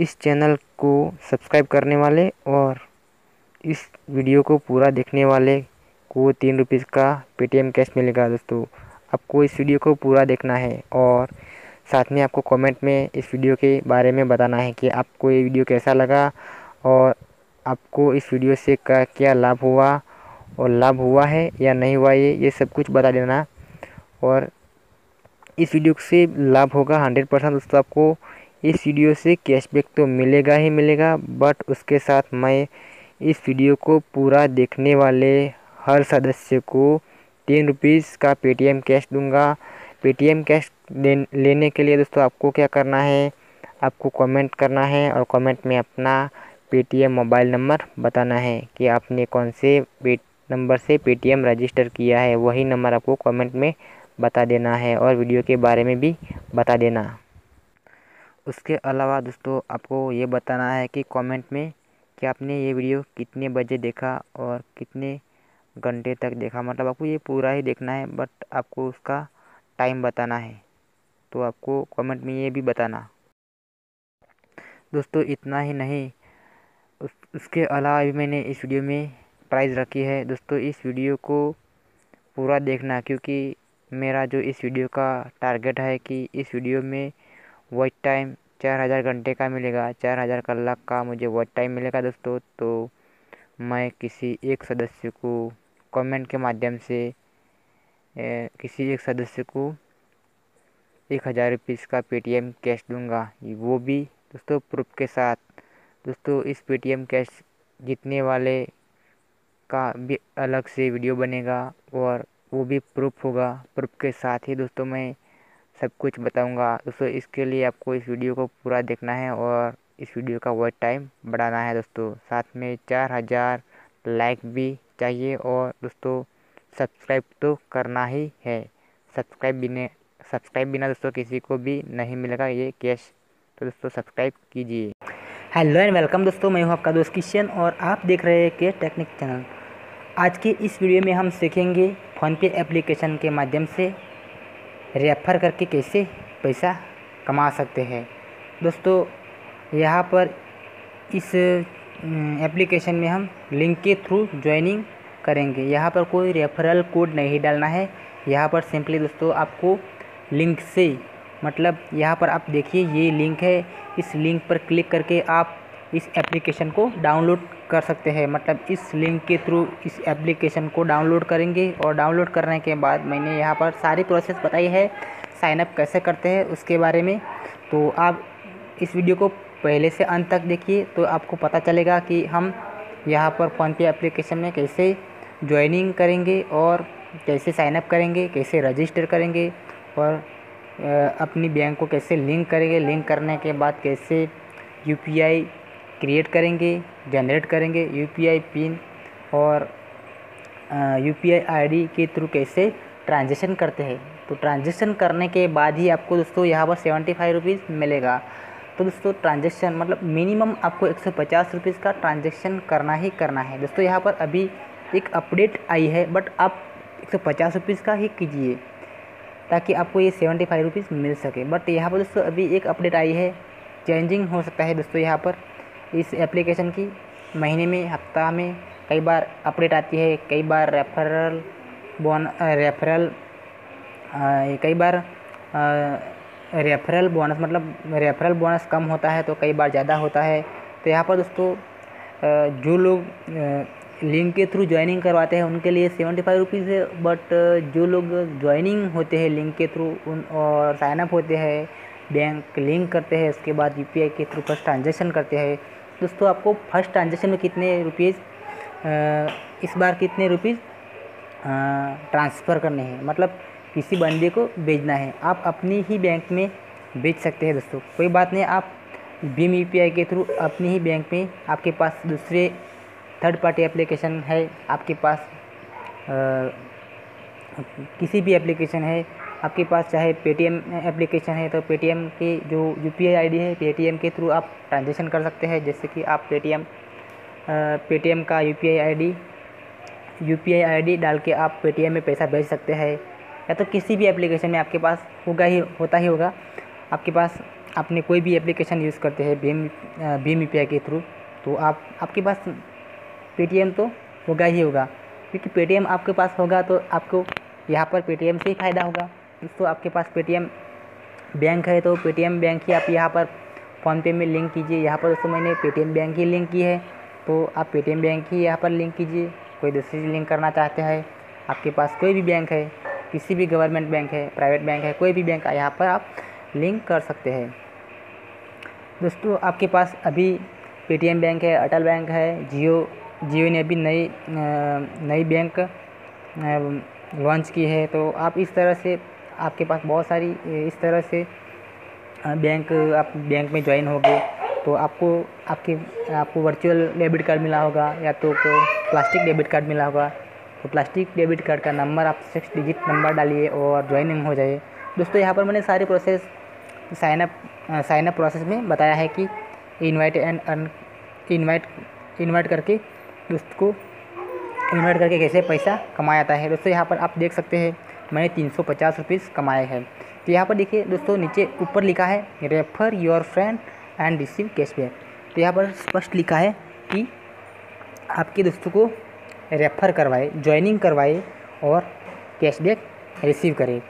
इस चैनल को सब्सक्राइब करने वाले और इस वीडियो को पूरा देखने वाले को तीन रुपीज़ का पेटीएम कैश मिलेगा दोस्तों। आपको इस वीडियो को पूरा देखना है और साथ में आपको कमेंट में इस वीडियो के बारे में बताना है कि आपको ये वीडियो कैसा लगा और आपको इस वीडियो से क्या क्या लाभ हुआ और लाभ हुआ है या नहीं हुआ ये ये सब कुछ बता देना। और इस वीडियो से लाभ होगा हंड्रेड परसेंट दोस्तों आपको। इस वीडियो से कैशबैक तो मिलेगा ही मिलेगा बट उसके साथ मैं इस वीडियो को पूरा देखने वाले हर सदस्य को तीन रुपीज़ का पेटीएम कैश दूँगा। पेटीएम कैश लेने के लिए दोस्तों आपको क्या करना है? आपको कमेंट करना है और कमेंट में अपना पेटीएम मोबाइल नंबर बताना है कि आपने कौन से नंबर से पेटीएम रजिस्टर किया है। वही नंबर आपको कमेंट में बता देना है और वीडियो के बारे में भी बता देना। उसके अलावा दोस्तों, आपको ये बताना है कि कमेंट में कि आपने ये वीडियो कितने बजे देखा और कितने घंटे तक देखा। मतलब आपको ये पूरा ही देखना है बट आपको उसका टाइम बताना है। तो आपको कमेंट में ये भी बताना। दोस्तों, इतना ही नहीं, उस, उसके अलावा भी मैंने इस वीडियो में प्राइज़ रखी है। दोस्तों, इस वीडियो को पूरा देखना, क्योंकि मेरा जो इस वीडियो का टारगेट है कि इस वीडियो में वॉच टाइम चार हज़ार घंटे का मिलेगा। चार हज़ार कलाक का मुझे वॉच टाइम मिलेगा दोस्तों। तो मैं किसी एक सदस्य को कमेंट के माध्यम से ए, किसी एक सदस्य को एक हज़ार रुपीज़ का पेटीएम कैश दूँगा। वो भी दोस्तों प्रूफ के साथ। दोस्तों इस पेटीएम कैश जीतने वाले का भी अलग से वीडियो बनेगा और वो भी प्रूफ होगा। प्रूफ के साथ ही दोस्तों मैं सब कुछ बताऊँगा। दोस्तों, इसके लिए आपको इस वीडियो को पूरा देखना है और इस वीडियो का वॉच टाइम बढ़ाना है दोस्तों। साथ में चार हज़ार लाइक भी चाहिए और दोस्तों, सब्सक्राइब तो करना ही है। सब्सक्राइब बिना सब्सक्राइब बिना दोस्तों किसी को भी नहीं मिलेगा ये कैश। तो दोस्तों, सब्सक्राइब कीजिए। हेलो एंड वेलकम दोस्तों, मैं हूँ आपका दोस्त किशन और आप देख रहे हैं के टेक्निक चैनल। आज के इस वीडियो में हम सीखेंगे फ़ोनपे एप्लीकेशन के माध्यम से रेफ़र करके कैसे पैसा कमा सकते हैं। दोस्तों, यहाँ पर इस एप्लीकेशन में हम लिंक के थ्रू ज्वाइनिंग करेंगे। यहाँ पर कोई रेफरल कोड नहीं डालना है। यहाँ पर सिंपली दोस्तों, आपको लिंक से मतलब यहाँ पर आप देखिए ये लिंक है। इस लिंक पर क्लिक करके आप इस एप्लीकेशन को डाउनलोड कर सकते हैं। मतलब इस लिंक के थ्रू इस एप्लीकेशन को डाउनलोड करेंगे और डाउनलोड करने के बाद मैंने यहाँ पर सारी प्रोसेस बताई है। साइनअप कैसे करते हैं उसके बारे में। तो आप इस वीडियो को पहले से अंत तक देखिए तो आपको पता चलेगा कि हम यहाँ पर फ़ोनपे एप्लीकेशन में कैसे ज्वाइनिंग करेंगे और कैसे साइनअप करेंगे, कैसे रजिस्टर करेंगे और अपनी बैंक को कैसे लिंक करेंगे। लिंक करने के बाद कैसे यूपीआई क्रिएट करेंगे जनरेट करेंगे यूपीआई पिन और यूपीआई आईडी के थ्रू कैसे ट्रांजेक्शन करते हैं। तो ट्रांजेक्शन करने के बाद ही आपको दोस्तों यहाँ पर सेवेंटी फाइव रुपीज़ मिलेगा। तो दोस्तों ट्रांजेक्शन मतलब मिनिमम आपको एक सौ पचास रुपीज़ का ट्रांजेक्शन करना ही करना है। दोस्तों यहाँ पर अभी एक अपडेट आई है बट आप एक सौ पचास रुपीज़ का ही कीजिए ताकि आपको ये सेवेंटी फाइव रुपीज़ मिल सके। बट यहाँ पर दोस्तों अभी एक अपडेट आई है चेंजिंग हो सकता है दोस्तों यहाँ पर। इस एप्लीकेशन की। महीने में, हफ़्ता में कई बार अपडेट आती है, कई बार रेफरल बोन रेफरल कई बार रेफरल बोनस मतलब रेफरल बोनस कम होता है तो कई बार ज़्यादा होता है। तो यहाँ पर दोस्तों जो लोग लिंक के थ्रू ज्वाइनिंग करवाते हैं उनके लिए सेवेंटी फाइव रुपीज़ है बट जो लोग ज्वाइनिंग होते हैं लिंक के थ्रू उन, और साइनअप होते हैं बैंक लिंक करते हैं, उसके बाद यूपीआई के थ्रू फ़र्स्ट ट्रांजेक्शन करते हैं दोस्तों आपको फ़र्स्ट ट्रांजेक्शन में कितने रुपीज़ इस बार कितने रुपीज़ ट्रांसफ़र करने हैं? मतलब किसी बंदे को भेजना है। आप अपनी ही बैंक में भेज सकते हैं दोस्तों। कोई बात नहीं आप भीम यूपीआई के थ्रू अपनी ही बैंक में आपके पास दूसरे थर्ड पार्टी एप्लीकेशन है आपके पास आ, किसी भी एप्लीकेशन है आपके पास चाहे पेटीएम एप्लीकेशन है तो पेटीएम की जो यू पी आई है पेटीएम के थ्रू आप ट्रांजेक्शन कर सकते हैं। जैसे कि आप पेटीएम पेटीएम का U P I I D U P I I D डाल के आप पेटीएम में पैसा भेज सकते हैं। या तो किसी भी एप्लीकेशन में आपके पास होगा ही, होता ही होगा। आपके पास आपने कोई भी एप्लीकेशन यूज़ करते हैं भीम भीम यू पी आई के थ्रू तो आप, आपके पास पेटीएम तो होगा ही होगा। क्योंकि पेटीएम आपके पास होगा तो आपको यहाँ पर पेटीएम से ही फ़ायदा होगा। दोस्तों आपके पास पेटीएम बैंक है तो पेटीएम बैंक ही आप यहाँ पर फ़ोनपे में लिंक कीजिए। यहाँ पर दोस्तों मैंने पेटीएम बैंक ही लिंक की है तो आप पेटीएम बैंक ही यहाँ पर लिंक कीजिए। कोई दूसरी लिंक करना चाहते हैं, आपके पास कोई भी बैंक है, किसी भी गवर्नमेंट बैंक है, प्राइवेट बैंक है, कोई भी बैंक, यहाँ पर आप लिंक कर सकते हैं। दोस्तों, आपके पास अभी पेटीएम बैंक है, अटल बैंक है, जियो जियो ने अभी नई नई बैंक लॉन्च की है तो आप इस तरह से आपके पास बहुत सारी इस तरह से बैंक आप बैंक में ज्वाइन हो गए तो आपको, आपके, आपको वर्चुअल डेबिट कार्ड मिला होगा, या तो प्लास्टिक डेबिट कार्ड मिला होगा तो प्लास्टिक डेबिट कार्ड का नंबर आप सिक्स डिजिट नंबर डालिए और ज्वाइनिंग हो जाए दोस्तों, यहाँ पर मैंने सारे प्रोसेस साइनअप साइनअप प्रोसेस में बताया है कि invite and earn invite invite करके दोस्त को इन्वाइट करके कैसे पैसा कमाया जाता है। दोस्तों, यहाँ पर आप देख सकते हैं मैंने तीन सौ पचास रुपीज़ कमाए हैं। तो यहाँ पर देखिए दोस्तों, नीचे ऊपर लिखा है refer your friend and receive cashback तो यहाँ पर स्पष्ट लिखा है कि आपके दोस्तों को रेफ़र करवाए ज्वाइनिंग करवाए और कैशबैक रिसीव करे।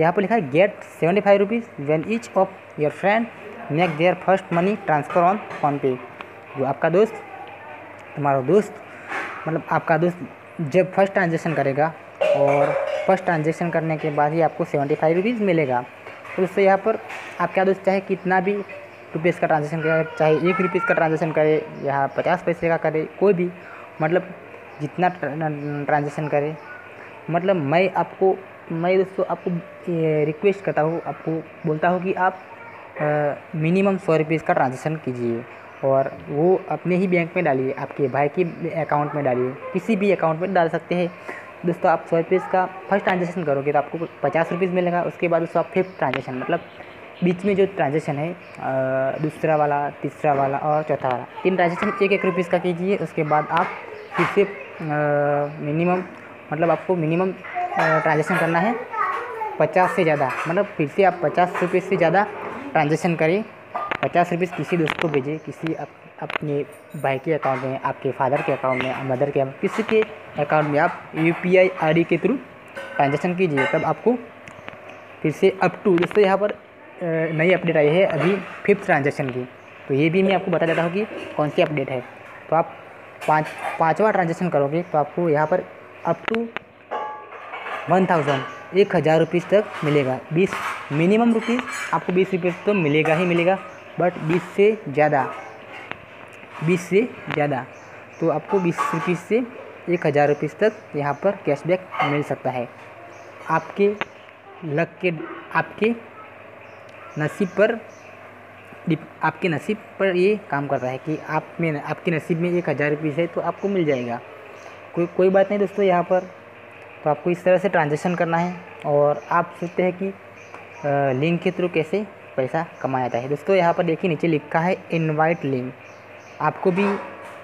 यहाँ पर लिखा है get seventy five rupees when each of your friend make their first money transfer on PhonePe जो आपका दोस्त, तुम्हारा दोस्त मतलब आपका दोस्त जब फ़र्स्ट ट्रांजेक्शन करेगा और फ़र्स्ट ट्रांजेक्शन करने के बाद ही आपको सेवेंटी फाइव रुपीज़ मिलेगा। तो उससे यहाँ पर आप क्या दोस्त चाहे, कितना भी रुपीज़ का ट्रांजेक्शन करे, चाहे एक रुपीज़ का ट्रांजेक्शन करे या पचास पैसे का करे, कोई भी मतलब जितना ट्रांजेक्शन करे। मतलब मैं आपको, मैं दोस्तों आपको रिक्वेस्ट करता हूँ, आपको बोलता हूँ कि आप मिनिमम सौ रुपीज़ का ट्रांजेक्शन कीजिए और वो अपने ही बैंक में डालिए, आपके भाई के अकाउंट में डालिए, किसी भी अकाउंट में डाल सकते हैं। दोस्तों, आप सौ रुपीज़ का फ़र्स्ट ट्रांजेक्शन करोगे तो आपको पचास रुपीज़ मिलेगा, उसके बाद दोस्तों, आप फिफ्थ ट्रांजेक्शन मतलब बीच में जो ट्रांजेक्शन है दूसरा वाला, तीसरा वाला और चौथा वाला, तीन ट्रांजेक्शन, एक एक रुपीज़ का कीजिए, उसके बाद आप फिर से मिनिमम मतलब आपको मिनिमम ट्रांजेक्शन करना है, पचास से ज़्यादा मतलब फिर से आप पचास रुपये से ज़्यादा ट्रांजेक्शन करें पचास रुपीज़ किसी दोस्त को भेजें किसी अप, अपने भाई के अकाउंट में आपके फादर के अकाउंट में मदर के किसी के अकाउंट में आप यू पी आई के थ्रू ट्रांजेक्शन कीजिए तब आपको फिर से अप टू दोस्तों यहाँ पर नई अपडेट आई है अभी फिफ्थ ट्रांजेक्शन की। तो ये भी मैं आपको बता देता हूँ कि कौन सी अपडेट है। तो आप पाँच पाँचवा ट्रांजेक्शन करोगे तो आपको यहाँ पर अप टू वन थाउज़ेंड एक हज़ार रुपीज़ तक मिलेगा। बीस मिनिमम रुपीज़ आपको बीस रुपये तो मिलेगा ही मिलेगा। बट बीस से ज़्यादा। बीस से ज़्यादा। तो आपको बीस रुपीज़ से एक हज़ार रुपीज़ तक यहाँ पर कैशबैक मिल सकता है। आपके लक के, आपके नसीब पर आपके नसीब पर ये काम करता है कि आप में, आपके नसीब में एक हज़ार रुपीज़ है तो आपको मिल जाएगा। कोई कोई बात नहीं दोस्तों यहाँ पर। तो आपको इस तरह से ट्रांजेक्शन करना है और आप सोचते हैं कि लिंक के थ्रू कैसे पैसा कमाया जाता है। दोस्तों, यहाँ पर देखिए नीचे लिखा है इनवाइट लिंक आपको भी,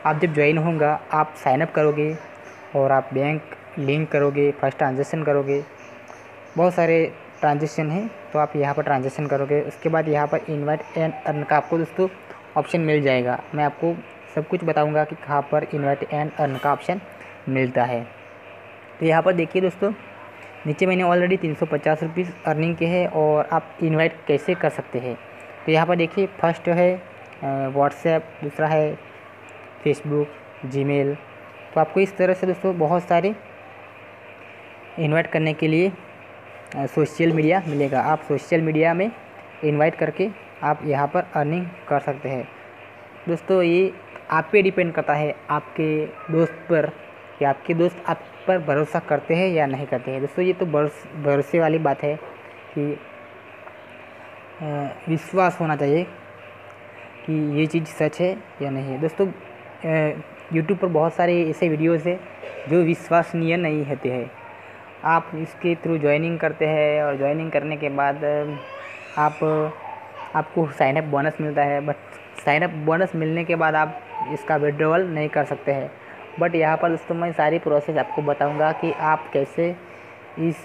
आप जब ज्वाइन होगा आप साइनअप करोगे और आप बैंक लिंक करोगे फ़र्स्ट ट्रांजेक्शन करोगे। बहुत सारे ट्रांजेक्शन हैं तो आप यहाँ पर ट्रांजेक्शन करोगे। उसके बाद यहाँ पर इन्वाइट एंड अर्न का आपको दोस्तों ऑप्शन मिल जाएगा। मैं आपको सब कुछ बताऊँगा कि कहाँ पर इन्वाइट एंड अर्न का ऑप्शन मिलता है। तो यहाँ पर देखिए दोस्तों नीचे मैंने ऑलरेडी तीन सौ पचास रुपीज़ अर्निंग के है और आप इनवाइट कैसे कर सकते हैं? तो यहाँ पर देखिए फ़र्स्ट है व्हाट्सएप दूसरा है फेसबुक जीमेल तो आपको इस तरह से दोस्तों बहुत सारे इनवाइट करने के लिए सोशल मीडिया मिलेगा। आप सोशल मीडिया में इनवाइट करके आप यहाँ पर अर्निंग कर सकते हैं। दोस्तों ये आप पे डिपेंड करता है, आपके दोस्त पर। कि आपके दोस्त आप पर भरोसा करते हैं या नहीं करते हैं? दोस्तों, ये तो भरोसे वाली बात है कि विश्वास होना चाहिए कि ये चीज़ सच है या नहीं है। दोस्तों यूट्यूब पर बहुत सारे ऐसे वीडियोज़ है जो विश्वसनीय नहीं होते हैं। आप इसके थ्रू ज्वाइनिंग करते हैं और ज्वाइनिंग करने के बाद आप, आपको साइनअप बोनस मिलता है बट साइनअप बोनस मिलने के बाद आप इसका विड्रॉवल नहीं कर सकते हैं। बट यहाँ पर दोस्तों मैं सारी प्रोसेस आपको बताऊँगा कि आप कैसे इस,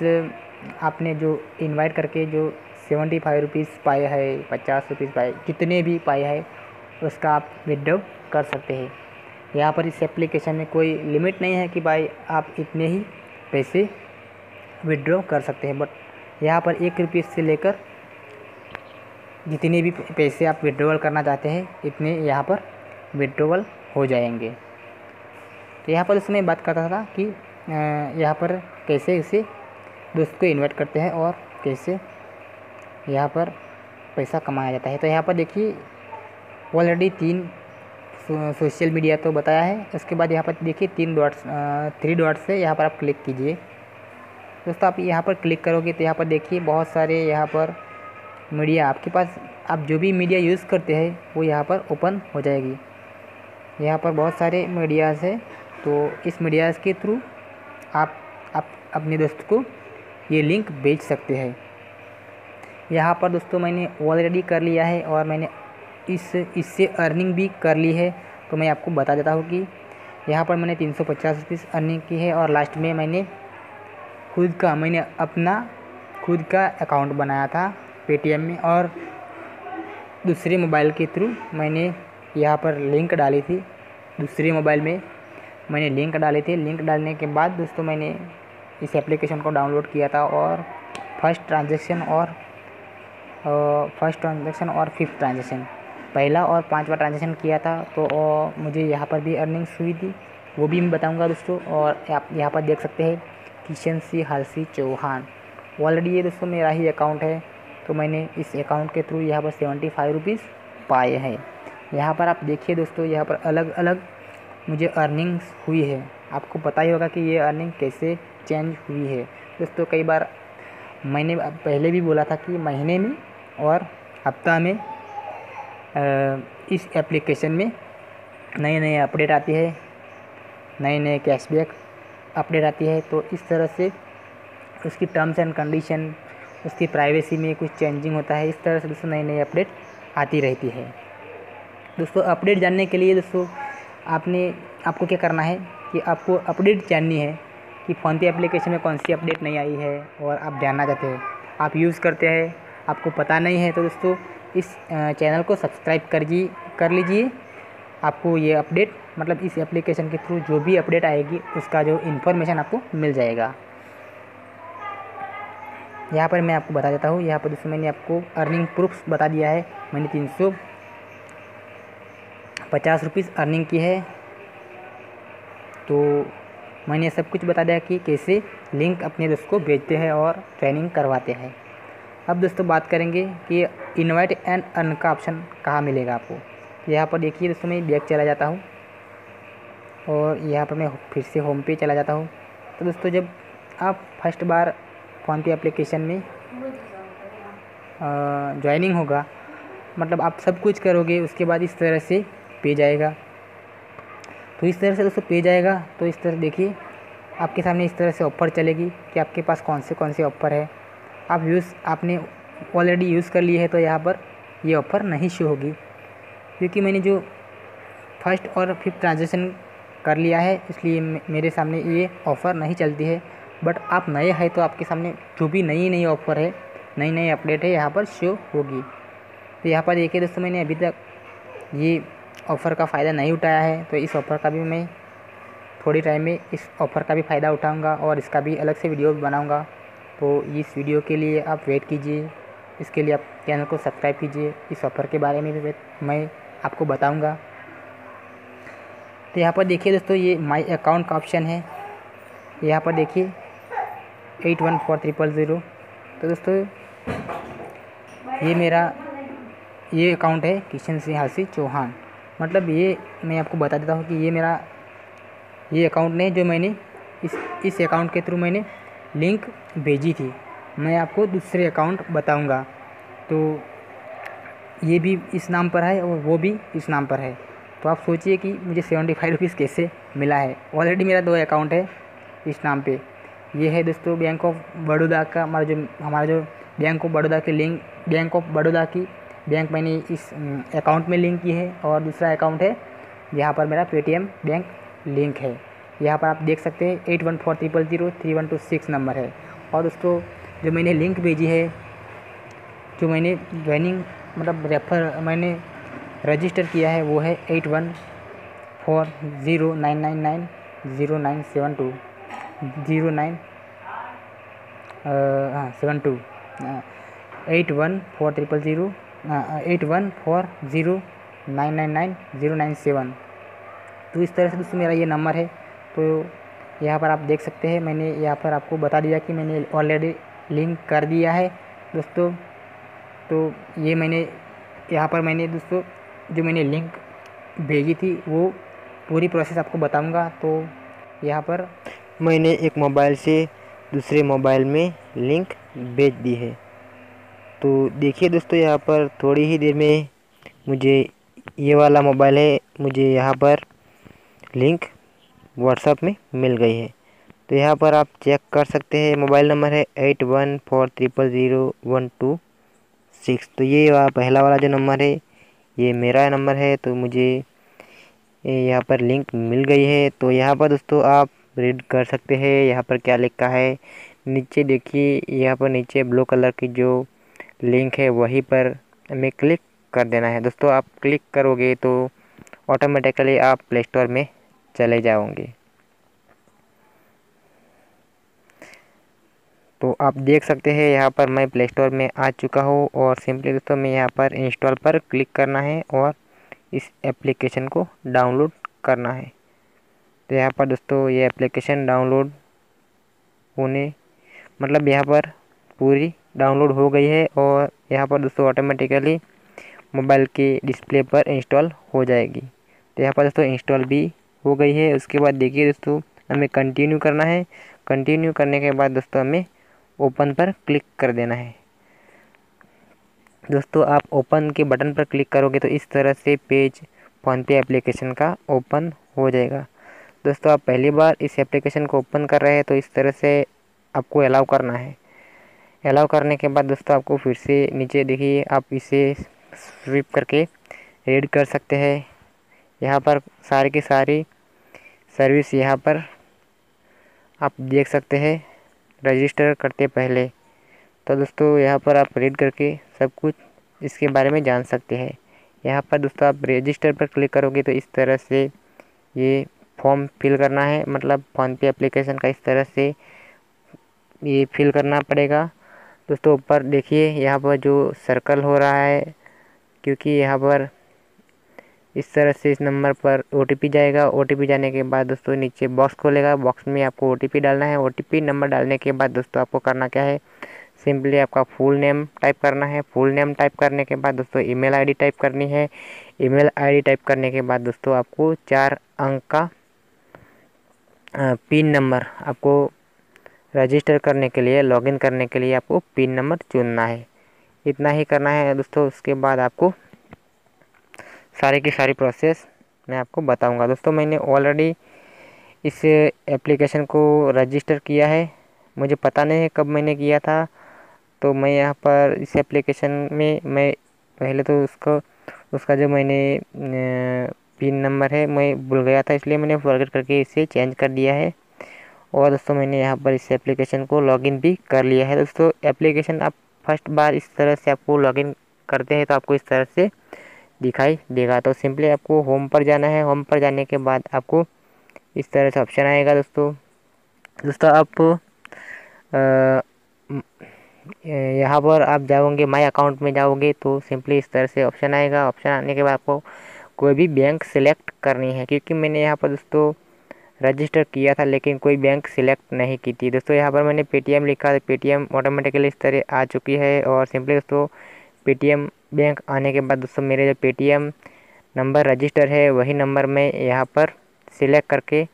आपने जो इनवाइट करके जो सेवेंटी फाइव रुपीज़ पाए है, पचास रुपीज़ पाए, जितने भी पाए है, उसका आप विड्रॉ कर सकते हैं। यहाँ पर इस एप्लीकेशन में कोई लिमिट नहीं है कि भाई आप इतने ही पैसे विड्रॉ कर सकते हैं। बट यहाँ पर एक रुपये से लेकर जितने भी पैसे आप विड्रॉवल करना चाहते हैं, इतने यहाँ पर विड्रॉवल हो जाएँगे। तो यहाँ पर उसमें बात करता था कि यहाँ पर कैसे इसे दोस्त को इन्वाइट करते हैं और कैसे यहाँ पर पैसा कमाया जाता है तो यहाँ पर देखिए ऑलरेडी तीन सोशल मीडिया तो बताया है उसके बाद यहाँ पर देखिए तीन डॉट्स थ्री डॉट्स है यहाँ पर आप क्लिक कीजिए दोस्तों आप यहाँ पर क्लिक करोगे तो यहाँ पर देखिए बहुत सारे यहाँ पर मीडिया आपके पास आप जो भी मीडिया यूज़ करते हैं वो यहाँ पर ओपन हो जाएगी यहाँ पर बहुत सारे मीडियाज़ है तो इस मीडियाज़ के थ्रू आप आप अपने दोस्त को ये लिंक भेज सकते हैं। यहाँ पर दोस्तों मैंने ऑलरेडी कर लिया है और मैंने इस, इससे अर्निंग भी कर ली है। तो मैं आपको बता देता हूँ कि यहाँ पर मैंने तीन सौ पचास रुपीज़ अर्निंग की है और लास्ट में मैंने खुद का, मैंने अपना खुद का अकाउंट बनाया था पेटीएम में और दूसरे मोबाइल के थ्रू मैंने यहाँ पर लिंक डाली थी दूसरे मोबाइल में। मैंने लिंक डाले थे। लिंक डालने के बाद दोस्तों मैंने इस एप्लीकेशन को डाउनलोड किया था और फ़र्स्ट ट्रांजेक्शन और फ़र्स्ट ट्रांजेक्शन और फिफ्थ ट्रांजेक्शन। पहला और पांचवा ट्रांजेक्शन किया था तो मुझे यहाँ पर भी अर्निंग्स हुई थी। वो भी मैं बताऊँगा दोस्तों और आप यहाँ पर देख सकते हैं किशन सी हलसी चौहान। ऑलरेडी ये दोस्तों मेरा ही अकाउंट है तो मैंने इस अकाउंट के थ्रू यहाँ पर सेवेंटी फाइव रुपीज़ पाए हैं। यहाँ पर आप देखिए दोस्तों यहाँ पर अलग अलग मुझे अर्निंग्स हुई है। आपको पता ही होगा कि ये अर्निंग कैसे चेंज हुई है। दोस्तों, कई बार मैंने पहले भी बोला था कि महीने में और हफ़्ता में इस एप्लीकेशन में नए नए अपडेट आती है नए नए कैशबैक अपडेट आती है। तो इस तरह से उसकी टर्म्स एंड कंडीशन उसकी प्राइवेसी में कुछ चेंजिंग होता है। इस तरह से दोस्तों नई नई अपडेट आती रहती है। दोस्तों अपडेट जानने के लिए दोस्तों आपने, आपको क्या करना है कि आपको अपडेट जाननी है कि फ़ोन पे एप्लीकेशन में कौन सी अपडेट नहीं आई है और आप जानना चाहते हैं। आप यूज़ करते हैं, आपको पता नहीं है तो दोस्तों इस चैनल को सब्सक्राइब कर जी कर लीजिए। आपको ये अपडेट मतलब इस एप्लीकेशन के थ्रू जो भी अपडेट आएगी, उसका जो इन्फॉर्मेशन आपको मिल जाएगा। यहाँ पर मैं आपको बता देता हूँ, यहाँ पर दोस्तों मैंने आपको अर्निंग प्रूफ बता दिया है, मैंने तीन सौ पचास रुपीज़ अर्निंग की है। तो मैंने सब कुछ बता दिया कि कैसे लिंक अपने दोस्त को भेजते हैं और ट्रेनिंग करवाते हैं। अब दोस्तों बात करेंगे कि इनवाइट एंड अर्न का ऑप्शन कहाँ मिलेगा आपको। यहाँ पर देखिए दोस्तों मैं बैग चला जाता हूँ और यहाँ पर मैं फिर से होम पे चला जाता हूँ। तो दोस्तों जब आप फ़र्स्ट बार फ़ोन पे एप्लीकेशन में ज्वाइनिंग होगा मतलब आप सब कुछ करोगे, उसके बाद इस तरह से पेज आएगा तो इस तरह से दोस्तों पेज आएगा तो इस तरह देखिए, आपके सामने इस तरह से ऑफ़र चलेगी कि आपके पास कौन से कौन से ऑफ़र है। आप यूज़ आपने ऑलरेडी यूज़ कर लिए है तो यहाँ पर ये ऑफ़र नहीं शो होगी। क्योंकि मैंने जो फ़र्स्ट और फिफ्थ ट्रांजेक्शन कर लिया है, इसलिए मेरे सामने ये ऑफ़र नहीं चलती है। बट आप नए हैं तो आपके सामने जो भी नई नई ऑफ़र है नई नई अपडेट है, यहाँ पर शो होगी। तो यहाँ पर देखिए दोस्तों, मैंने अभी तक ये ऑफ़र का फ़ायदा नहीं उठाया है तो इस ऑफ़र का भी मैं थोड़ी टाइम में इस ऑफ़र का भी फ़ायदा उठाऊँगा और इसका भी अलग से वीडियो बनाऊँगा। तो इस वीडियो के लिए आप वेट कीजिए, इसके लिए आप चैनल को सब्सक्राइब कीजिए, इस ऑफ़र के बारे में भी मैं आपको बताऊँगा। तो यहाँ पर देखिए दोस्तों, ये माई अकाउंट का ऑप्शन है। यहाँ पर देखिए, eight one four triple zero. तो दोस्तों, ये मेरा ये अकाउंट है किशन सिंह हासी चौहान। मतलब ये मैं आपको बता देता हूँ कि ये मेरा, ये अकाउंट नहीं जो मैंने इस इस अकाउंट के थ्रू मैंने लिंक भेजी थी। मैं आपको दूसरे अकाउंट बताऊँगा। तो ये भी इस नाम पर है और वो भी इस नाम पर है। तो आप सोचिए कि मुझे सेवेंटी फाइव रुपीज़ कैसे मिला है। ऑलरेडी मेरा दो अकाउंट है इस नाम पे। ये है दोस्तों बैंक ऑफ़ बड़ौदा का हमारा जो हमारा जो बैंक ऑफ़ बड़ौदा की लिंक बैंक ऑफ़ बड़ौदा की बैंक मैंने इस अकाउंट में लिंक की है और दूसरा अकाउंट है, यहाँ पर मेरा पेटीएम बैंक लिंक है। यहाँ पर आप देख सकते हैं eight one four triple zero three one two six number है। और दोस्तों, जो मैंने लिंक भेजी है, जो मैंने ज्वाइनिंग मतलब रेफर मैंने रजिस्टर किया है, वो है eight one four zero nine nine nine zero nine seven two zero nine हाँ seven two eight one four triple zero eight one four zero nine nine nine zero nine seven तो इस तरह से दोस्तों मेरा ये नंबर है। तो यहाँ पर आप देख सकते हैं, मैंने यहाँ पर आपको बता दिया कि मैंने ऑलरेडी लिंक कर दिया है दोस्तों। तो ये मैंने, यहाँ पर मैंने दोस्तों जो मैंने लिंक भेजी थी, वो पूरी प्रोसेस आपको बताऊँगा। तो यहाँ पर मैंने एक मोबाइल से दूसरे मोबाइल में लिंक भेज दी है। तो देखिए दोस्तों, यहाँ पर थोड़ी ही देर में मुझे ये वाला मोबाइल है, मुझे यहाँ पर लिंक व्हाट्सअप में मिल गई है। तो यहाँ पर आप चेक कर सकते हैं, मोबाइल नंबर है eight one four triple zero one two six. तो ये वाला पहला वाला जो नंबर है, ये मेरा नंबर है तो मुझे यहाँ पर लिंक मिल गई है। तो यहाँ पर दोस्तों, आप रीड कर सकते हैं, यहाँ पर क्या लिखा है। नीचे देखिए, यहाँ पर नीचे ब्लू कलर की जो लिंक है, वहीं पर हमें क्लिक कर देना है। दोस्तों, आप क्लिक करोगे तो ऑटोमेटिकली आप प्ले स्टोर में चले जाओगे। तो आप देख सकते हैं, यहाँ पर मैं प्ले स्टोर में आ चुका हूँ और सिंपली दोस्तों, मैं यहाँ पर इंस्टॉल पर क्लिक करना है और इस एप्लीकेशन को डाउनलोड करना है। तो यहाँ पर दोस्तों, ये एप्लीकेशन डाउनलोड होने मतलब यहाँ पर पूरी डाउनलोड हो गई है और यहाँ पर दोस्तों ऑटोमेटिकली मोबाइल के डिस्प्ले पर इंस्टॉल हो जाएगी। तो यहाँ पर दोस्तों इंस्टॉल भी हो गई है। उसके बाद देखिए दोस्तों, हमें कंटिन्यू करना है। कंटिन्यू करने के बाद दोस्तों हमें ओपन पर क्लिक कर देना है। दोस्तों आप ओपन के बटन पर क्लिक करोगे तो इस तरह से पेज फ़ोनपे एप्लीकेशन का ओपन हो जाएगा। दोस्तों आप पहली बार इस एप्लीकेशन को ओपन कर रहे हैं तो इस तरह से आपको अलाउ करना है। अलाउ करने के बाद दोस्तों आपको फिर से नीचे देखिए, आप इसे स्विप करके रीड कर सकते हैं। यहाँ पर सारी की सारी सर्विस यहाँ पर आप देख सकते हैं रजिस्टर करते पहले। तो दोस्तों यहाँ पर आप रीड करके सब कुछ इसके बारे में जान सकते हैं। यहाँ पर दोस्तों आप रजिस्टर पर क्लिक करोगे तो इस तरह से ये फॉर्म फिल करना है। मतलब फ़ोनपे एप्लीकेशन का इस तरह से ये फिल करना पड़ेगा। दोस्तों, ऊपर देखिए, यहाँ पर जो सर्कल हो रहा है, क्योंकि यहाँ पर इस तरह से इस नंबर पर ओटीपी जाएगा। ओटीपी जाने के बाद दोस्तों, नीचे बॉक्स खोलेगा। बॉक्स में आपको ओटीपी डालना है। ओटीपी नंबर डालने के बाद दोस्तों, आपको करना क्या है? सिंपली आपका फुल नेम टाइप करना है। फुल नेम टाइप करने के बाद दोस्तों ईमेल आईडी टाइप करनी है। ईमेल आईडी टाइप करने के बाद दोस्तों, आपको चार अंक का पिन नंबर आपको रजिस्टर करने के लिए, लॉगिन करने के लिए आपको पिन नंबर चुनना है। इतना ही करना है दोस्तों, उसके बाद आपको सारे की सारी प्रोसेस मैं आपको बताऊँगा। दोस्तों, मैंने ऑलरेडी इस एप्लीकेशन को रजिस्टर किया है। मुझे पता नहीं है कब मैंने किया था तो मैं यहाँ पर इस एप्लीकेशन में मैं पहले तो उसको, उसका जो मैंने पिन नंबर है, मैं भूल गया था, इसलिए मैंने फॉरगेट करके इसे चेंज कर दिया है। और दोस्तों मैंने यहाँ पर इस एप्लीकेशन को लॉगिन भी कर लिया है। दोस्तों एप्लीकेशन आप फ़र्स्ट बार इस तरह से आपको लॉगिन करते हैं तो आपको इस तरह से दिखाई देगा। तो सिंपली आपको होम पर जाना है। होम पर जाने के बाद आपको इस तरह से ऑप्शन आएगा दोस्तों। दोस्तों, आप यहाँ पर आप जाओगे माई अकाउंट में जाओगे तो सिंपली इस तरह से ऑप्शन आएगा। ऑप्शन आने के बाद आपको कोई भी बैंक सेलेक्ट करनी है। क्योंकि मैंने यहाँ पर दोस्तों रजिस्टर किया था, लेकिन कोई बैंक सिलेक्ट नहीं की थी। दोस्तों, यहाँ पर मैंने पेटीएम लिखा पेटीएम ऑटोमेटिकली इस तरह आ चुकी है और सिंपली दोस्तों, पेटीएम बैंक आने के बाद दोस्तों, मेरे जो पेटीएम नंबर रजिस्टर है, वही नंबर मैं यहाँ पर सिलेक्ट करके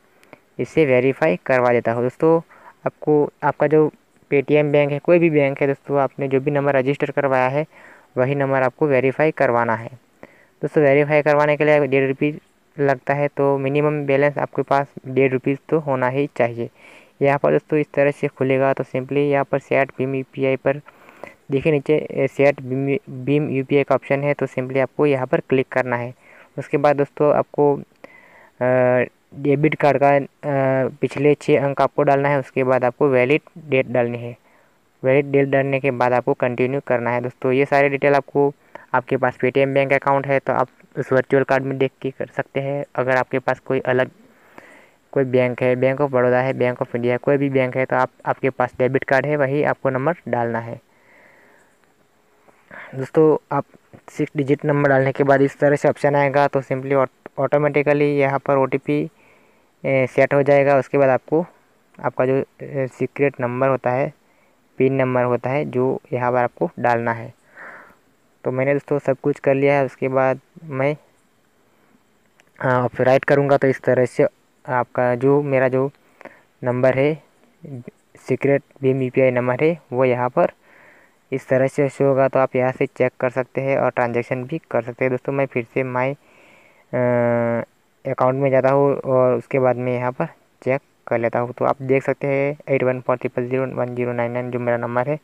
इसे वेरीफाई करवा देता हूँ। दोस्तों, आपको, आपका जो पेटीएम बैंक है, कोई भी बैंक है दोस्तों, आपने जो भी नंबर रजिस्टर करवाया है, वही नंबर आपको वेरीफाई करवाना है। दोस्तों वेरीफाई करवाने के लिए डेढ़ रुपीज़ लगता है तो मिनिमम बैलेंस आपके पास डेढ़ रुपीज़ तो होना ही चाहिए। यहाँ पर दोस्तों इस तरह से खुलेगा तो सिंपली यहाँ पर सेट भीम यू पर देखिए नीचे सेट भीम यू का ऑप्शन है तो सिंपली आपको यहाँ पर क्लिक करना है। उसके बाद दोस्तों आपको डेबिट कार्ड का पिछले छः अंक आपको डालना है, उसके बाद आपको वैलिड डेट डालनी है। वैलिड डेट डालने के बाद आपको कंटिन्यू करना है। दोस्तों ये सारे डिटेल आपको आपके पास पेटीएम बैंक अकाउंट है तो आप उस वर्चुअल कार्ड में देख के कर सकते हैं। अगर आपके पास कोई अलग, कोई बैंक है बैंक ऑफ़ बड़ौदा है बैंक ऑफ़ इंडिया कोई भी बैंक है तो आप, आपके पास डेबिट कार्ड है, वही आपको नंबर डालना है। दोस्तों, आप सिक्स डिजिट नंबर डालने के बाद इस तरह से ऑप्शन आएगा तो सिंपली ऑटोमेटिकली यहाँ पर ओटीपी सेट हो जाएगा। उसके बाद आपको, आपका जो सीक्रेट नंबर होता है पिन नंबर होता है, जो यहाँ पर आपको डालना है। तो मैंने दोस्तों सब कुछ कर लिया है, उसके बाद मैं राइट करूँगा तो इस तरह से आपका जो मेरा जो नंबर है सीक्रेट भीम यू नंबर है, वो यहाँ पर इस तरह से शो होगा। तो आप यहाँ से चेक कर सकते हैं और ट्रांजेक्शन भी कर सकते हैं। दोस्तों मैं फिर से माई अकाउंट में जाता हूँ और उसके बाद में यहाँ पर चेक कर लेता हूँ। तो आप देख सकते हैं eight one four triple zero one zero nine nine जो मेरा नंबर है।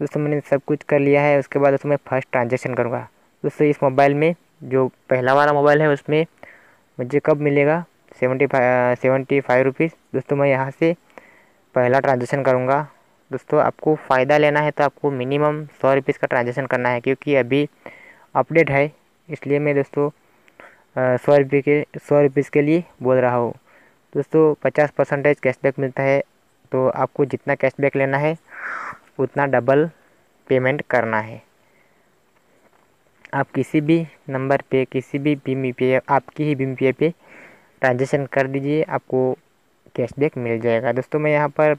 दोस्तों, मैंने सब कुछ कर लिया है, उसके बाद दोस्तों मैं फ़र्स्ट ट्रांजेक्शन करूँगा। दोस्तों, इस मोबाइल में जो पहला वाला मोबाइल है, उसमें मुझे कब मिलेगा? Seventy five seventy five rupees दोस्तों, मैं यहाँ से पहला ट्रांजेक्शन करूँगा। दोस्तों, आपको फ़ायदा लेना है तो आपको मिनिमम सौ रुपीज़ का ट्रांजेक्शन करना है, क्योंकि अभी अपडेट है, इसलिए मैं दोस्तों सौ रुपये के, सौ रुपीज़ के लिए बोल रहा हूँ। दोस्तों, पचास परसेंटेज कैशबैक मिलता है तो आपको जितना कैशबैक लेना है उतना डबल पेमेंट करना है। आप किसी भी नंबर पे, किसी भी भीम यू पी, आपकी ही भीम पे ट्रांजेक्शन कर दीजिए, आपको कैशबैक मिल जाएगा। दोस्तों, मैं यहाँ पर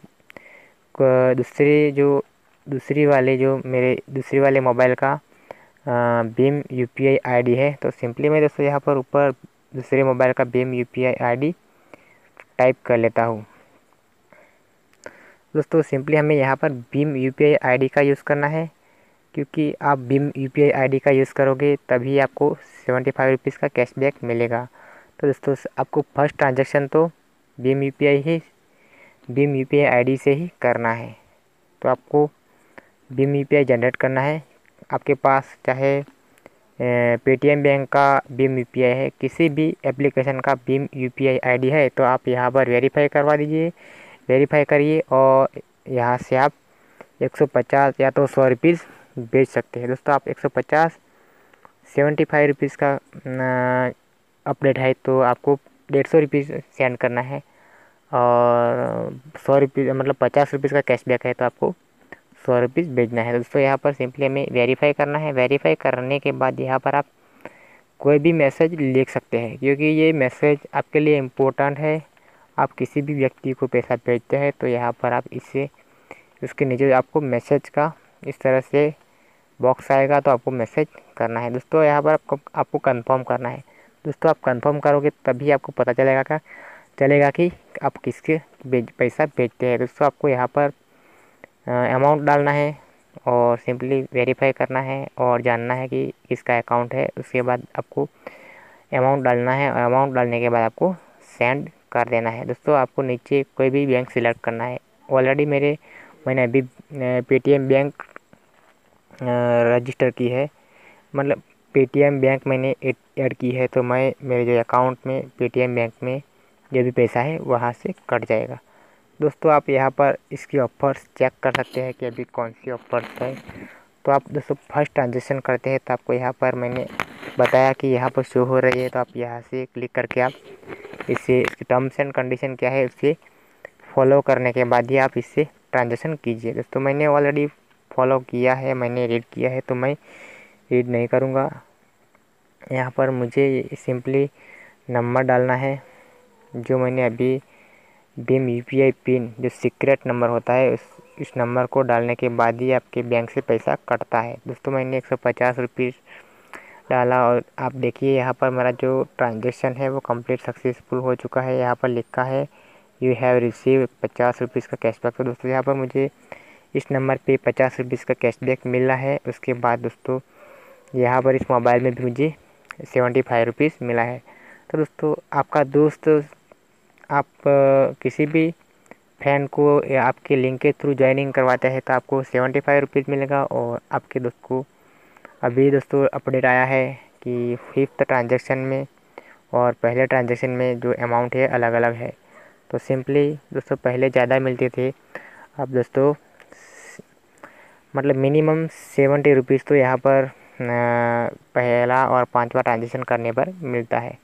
दूसरे जो, दूसरी वाले जो मेरे, दूसरी वाले मोबाइल का भीम यू पी आई है। तो सिंपली मैं दोस्तों यहाँ पर ऊपर दूसरे मोबाइल का Bhim U P I type कर लेता हूँ। दोस्तों, सिंपली हमें यहाँ पर भीम यू पी का यूज़ करना है। क्योंकि आप भीम यू पी का यूज़ करोगे, तभी आपको सेवेंटी फाइव रुपीज़ का कैशबैक मिलेगा। तो दोस्तों, आपको फ़र्स्ट ट्रांजेक्शन तो भीम यू पी ही, भीम यू पी से ही करना है। तो आपको भीम यू पी आई जनरेट करना है। आपके पास चाहे पेटीएम बैंक का भीम यू है, किसी भी एप्लीकेशन का भीम यू पी है तो आप यहाँ पर वेरीफाई करवा दीजिए। वेरीफाई करिए और यहाँ से आप 150 या तो सौ रुपीज़ बेच सकते हैं। दोस्तों, आप 150 सेवेंटी फाइव रुपीज़ का अपडेट है तो आपको डेढ़ सौ रुपीज़ सेंड करना है और सौ रुपये मतलब पचास रुपीज़ का कैशबैक है तो आपको सौ रुपीज़ भेजना है। दोस्तों, यहाँ पर सिंपली हमें वेरीफाई करना है। वेरीफाई करने के बाद यहाँ पर आप कोई भी मैसेज लिख सकते हैं, क्योंकि ये मैसेज आपके लिए इम्पोर्टेंट है। आप किसी भी व्यक्ति को पैसा भेजते हैं तो यहाँ पर आप इससे उसके नीचे आपको मैसेज का इस तरह से बॉक्स आएगा तो आपको मैसेज करना है। दोस्तों, यहाँ पर आपको आपको कंफर्म करना है। दोस्तों, आप कंफर्म करोगे, तभी आपको पता चलेगा का, चलेगा कि आप किसके पैसा भेजते हैं। दोस्तों, आपको यहाँ पर अमाउंट डालना है और सिंपली वेरीफाई करना है और जानना है कि किसका अकाउंट है। उसके बाद आपको अमाउंट डालना है और अमाउंट डालने के बाद आपको सेंड कर देना है। दोस्तों, आपको नीचे कोई भी बैंक सिलेक्ट करना है। ऑलरेडी मेरे, मैंने अभी पेटीएम बैंक रजिस्टर की है। मतलब पेटीएम बैंक मैंने ऐड की है तो मैं, मेरे जो अकाउंट में पेटीएम बैंक में जो भी पैसा है, वहाँ से कट जाएगा। दोस्तों, आप यहाँ पर इसकी ऑफ़र्स चेक कर सकते हैं कि अभी कौन सी ऑफ़र्स है। तो आप दोस्तों फ़र्स्ट ट्रांजेक्शन करते हैं तो आपको यहाँ पर मैंने बताया कि यहाँ पर शो हो रही है तो आप यहाँ से क्लिक करके आप इसकी टर्म्स एंड कंडीशन क्या है उससे फॉलो करने के बाद ही आप इससे ट्रांजेक्शन कीजिए। दोस्तों, मैंने ऑलरेडी फॉलो किया है, मैंने रीड किया है तो मैं रीड नहीं करूँगा। यहाँ पर मुझे सिंपली नंबर डालना है, जो मैंने अभी भीम यू पिन जो सीक्रेट नंबर होता है, उस, इस नंबर को डालने के बाद ही आपके बैंक से पैसा कटता है। दोस्तों, मैंने एक सौ पचास रुपीज़ डाला और आप देखिए यहाँ पर मेरा जो ट्रांजेक्शन है वो कंप्लीट सक्सेसफुल हो चुका है। यहाँ पर लिखा है यू हैव रिसीव पचास रुपीज़ का कैशबैक तो दोस्तों, यहाँ पर मुझे इस नंबर पे पचास रुपीज़ का कैशबैक मिल है। उसके बाद दोस्तों, यहाँ पर इस मोबाइल में भी मुझे सेवेंटी फाइव रुपीज़ मिला है। तो दोस्तों, आपका दोस्त, आप किसी भी फ़ैन को आपके लिंक के थ्रू ज्वाइनिंग करवाते हैं तो आपको सेवेंटी फाइव रुपीज़ मिलेगा और आपके दोस्त को अभी दोस्तों अपडेट आया है कि फिफ्थ ट्रांजेक्शन में और पहले ट्रांजेक्शन में जो अमाउंट है अलग अलग है। तो सिंपली दोस्तों पहले ज़्यादा मिलते थे। अब दोस्तों मतलब मिनिमम सेवेंटी रुपीज़ तो यहाँ पर पहला और पांचवा ट्रांजेक्शन करने पर मिलता है।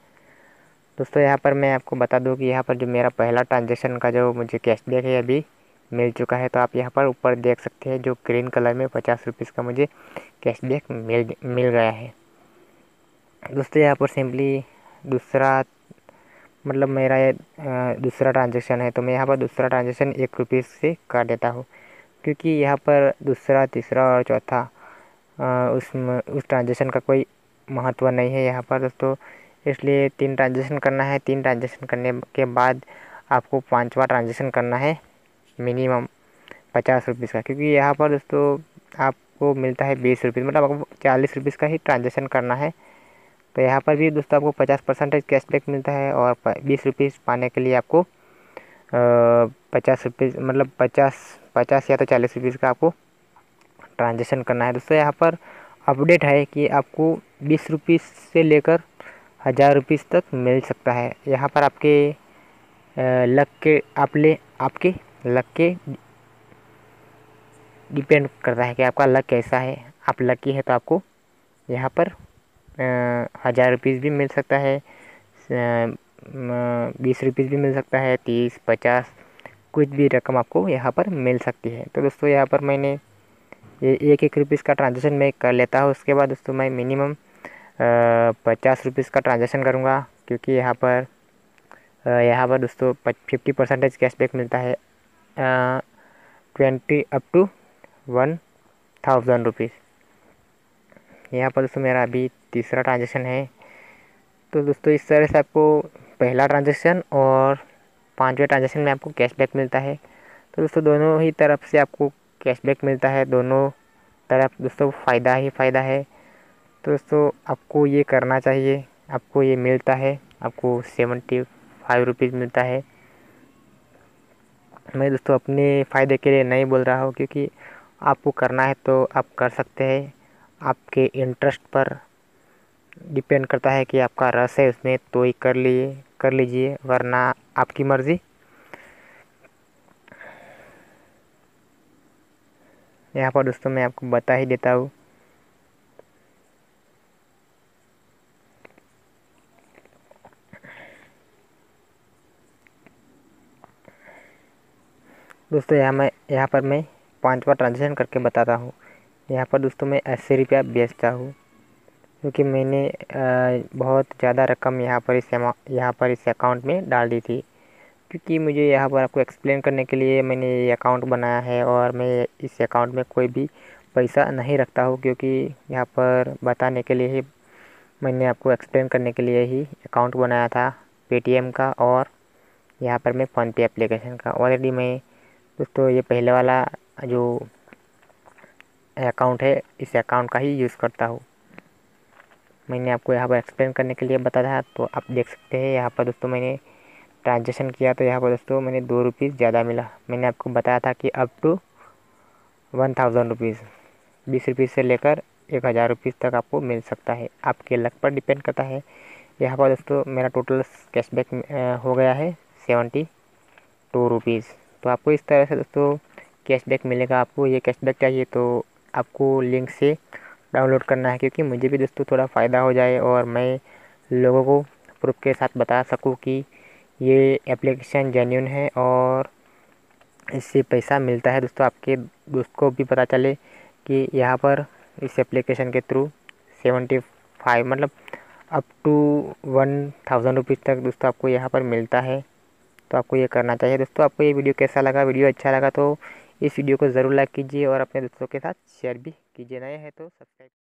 दोस्तों यहाँ पर मैं आपको बता दूँ कि यहाँ पर जो मेरा पहला ट्रांजेक्शन का जो मुझे कैशबैक है अभी मिल चुका है तो आप यहाँ पर ऊपर देख सकते हैं, जो ग्रीन कलर में पचास रुपीज़ का मुझे कैशबैक मिल मिल गया है। दोस्तों, यहाँ पर सिंपली दूसरा मतलब मेरा ये दूसरा ट्रांजेक्शन है तो मैं यहाँ पर दूसरा ट्रांजेक्शन एक रुपीज़ से कर देता हूँ, क्योंकि यहाँ पर दूसरा, तीसरा और चौथा उसमें उस ट्रांजेक्शन का कोई महत्व नहीं है यहाँ पर दोस्तों। इसलिए तीन ट्रांजेक्शन करना है, तीन ट्रांजेक्शन करने के बाद आपको पांचवा ट्रांजेक्शन करना है। मिनिमम पचास रुपीज़ का, क्योंकि यहाँ पर दोस्तों आपको मिलता है बीस रुपीज़ मतलब आपको चालीस रुपीज़ का ही ट्रांजेक्शन करना है। तो यहाँ पर भी दोस्तों आपको पचास परसेंटेज कैशबैक मिलता है और बीस रुपीज़ पाने के लिए आपको पचास रुपीज़ मतलब पचास पचास या तो चालीस रुपीज़ का आपको ट्रांजेक्शन करना है। दोस्तों यहाँ पर अपडेट है कि आपको बीस रुपीज़ से लेकर हज़ार रुपीज़ तक मिल सकता है। यहाँ पर आपके लक के आप ले आपके लक के डिपेंड करता है कि आपका लक कैसा है। आप लकी है तो आपको यहाँ पर हज़ार रुपीज़ भी मिल सकता है बीस रुपीज़ भी मिल सकता है, तीस, पचास, कुछ भी रकम आपको यहाँ पर मिल सकती है। तो दोस्तों, यहाँ पर मैंने ये एक एक रुपीज़ का ट्रांजेक्शन मैं कर लेता हूँ। उसके बाद दोस्तों, मैं मिनिमम पचास रुपीज़ का ट्रांजेक्शन करूँगा, क्योंकि यहाँ पर यहाँ पर दोस्तों फिफ्टी परसेंटेज कैशबैक मिलता है। Twenty up to one thousand rupees यहाँ पर दोस्तों मेरा अभी तीसरा ट्रांजेक्शन है। तो दोस्तों इस तरह से आपको पहला ट्रांजेक्शन और पाँचवें ट्रांजेक्शन में आपको कैशबैक मिलता है। तो दोस्तों दोनों ही तरफ़ से आपको कैशबैक मिलता है। दोनों तरफ़ दोस्तों फ़ायदा ही फ़ायदा है। तो दोस्तों आपको ये करना चाहिए। आपको ये मिलता है। आपको सेवेंटी फाइव रुपीज़ मिलता है। मैं दोस्तों अपने फ़ायदे के लिए नहीं बोल रहा हूँ, क्योंकि आपको करना है तो आप कर सकते हैं। आपके इंटरेस्ट पर डिपेंड करता है कि आपका रस है उसमें तो ही कर लिए, कर लीजिए, वरना आपकी मर्ज़ी। यहाँ पर दोस्तों मैं आपको बता ही देता हूँ दोस्तों, यहाँ मैं यहाँ पर मैं पांचवा ट्रांजेक्शन करके बताता हूँ। यहाँ पर दोस्तों मैं अस्सी रुपया बेचता हूँ क्योंकि मैंने बहुत ज़्यादा रकम यहाँ पर इस यहाँ पर इस अकाउंट में डाल दी थी। क्योंकि मुझे यहाँ पर आपको एक्सप्लेन करने के लिए मैंने ये अकाउंट बनाया है और मैं इस अकाउंट में कोई भी पैसा नहीं रखता हूँ, क्योंकि यहाँ पर बताने के लिए ही मैंने आपको एक्सप्लेन करने के लिए ही अकाउंट बनाया था पेटीएम का और यहाँ पर मैं फ़ोनपे एप्लीकेशन का। ऑलरेडी मैं दोस्तों ये पहले वाला जो अकाउंट है, इस अकाउंट का ही यूज़ करता हूँ। मैंने आपको यहाँ पर एक्सप्लेन करने के लिए बताया तो आप देख सकते हैं, यहाँ पर दोस्तों मैंने ट्रांजेक्शन किया तो यहाँ पर दोस्तों मैंने दो रुपीज़ ज़्यादा मिला। मैंने आपको बताया था कि up to one thousand rupees बीस रुपीज़ से लेकर एक हज़ार रुपीज़ तक आपको मिल सकता है। आपके लक पर डिपेंड करता है। यहाँ पर दोस्तों मेरा टोटल कैशबैक हो गया है सेवेंटी टू रुपीज़ तो आपको इस तरह से दोस्तों कैशबैक मिलेगा आपको। ये कैशबैक चाहिए तो आपको लिंक से डाउनलोड करना है क्योंकि मुझे भी दोस्तों थोड़ा फ़ायदा हो जाए और मैं लोगों को प्रूफ के साथ बता सकूँ कि ये एप्लीकेशन जेन्यून है और इससे पैसा मिलता है। दोस्तों आपके दोस्त को भी पता चले कि यहाँ पर इस एप्लीकेशन के थ्रू सेवेंटी फाइव मतलब up to one thousand rupees तक दोस्तों आपको यहाँ पर मिलता है। तो आपको ये करना चाहिए। दोस्तों, आपको ये वीडियो कैसा लगा? वीडियो अच्छा लगा तो इस वीडियो को ज़रूर लाइक कीजिए और अपने दोस्तों के साथ शेयर भी कीजिए। नए हैं तो सब्सक्राइब